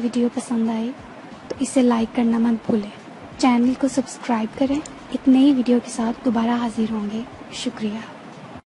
Video पसंद आई तो इसे लाइक करना मत भूलें। चैनल को सब्सक्राइब करें। एक नई वीडियो के साथ दोबारा हाजिर होंगे। शुक्रिया।